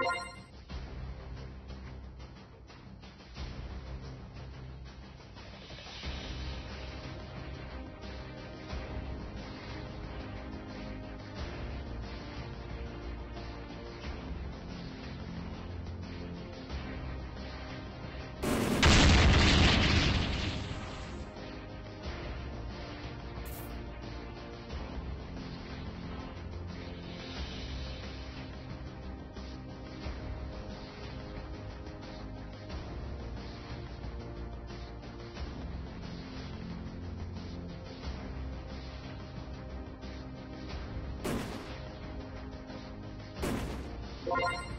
you you